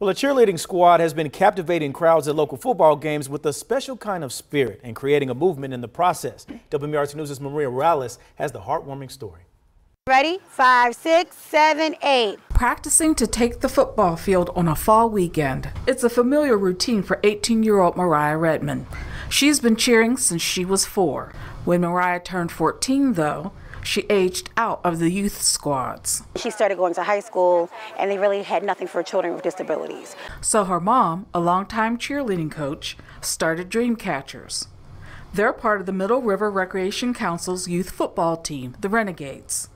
Well, a cheerleading squad has been captivating crowds at local football games with a special kind of spirit and creating a movement in the process. WMAR2 News' Maria Morales has the heartwarming story. Ready? Five, six, seven, eight. Practicing to take the football field on a fall weekend. It's a familiar routine for 18 year old Mariah Redmond. She's been cheering since she was four. When Mariah turned 14, though, she aged out of the youth squads. She started going to high school, and they really had nothing for children with disabilities. So her mom, a longtime cheerleading coach, started Dreamcatchers. They're part of the Middle River Recreation Council's youth football team, the Renegades.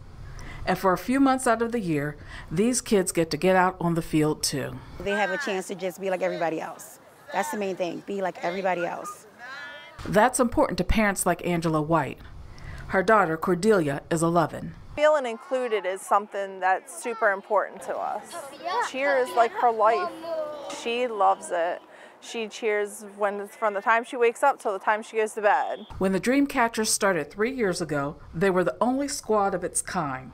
And for a few months out of the year, these kids get to get out on the field too. They have a chance to just be like everybody else. That's the main thing, be like everybody else. That's important to parents like Angela White. Her daughter, Cordelia, is 11. Feeling included is something that's super important to us. Cheer is like her life. She loves it. She cheers when from the time she wakes up till the time she goes to bed. When the Dreamcatchers started three years ago, they were the only squad of its kind.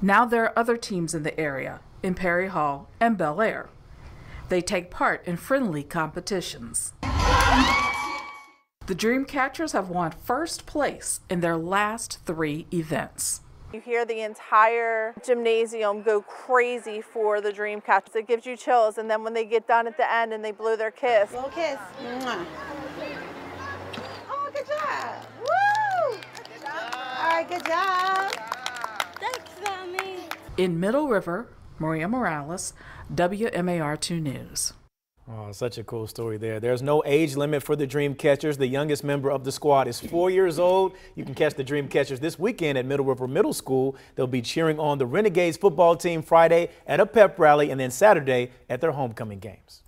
Now there are other teams in the area, in Perry Hall and Bel Air. They take part in friendly competitions. The Dreamcatchers have won first place in their last three events. You hear the entire gymnasium go crazy for the Dreamcatchers. It gives you chills, and then when they get done at the end and they blow their kiss. Little kiss. Mwah. Oh, good job. Woo! Good job. All right, good job. Thanks, Mommy. In Middle River, Maria Morales, WMAR2 News. Oh, such a cool story there. There's no age limit for the Dream Catchers. The youngest member of the squad is four years old. You can catch the Dream Catchers this weekend at Middle River Middle School. They'll be cheering on the Renegades football team Friday at a pep rally and then Saturday at their homecoming games.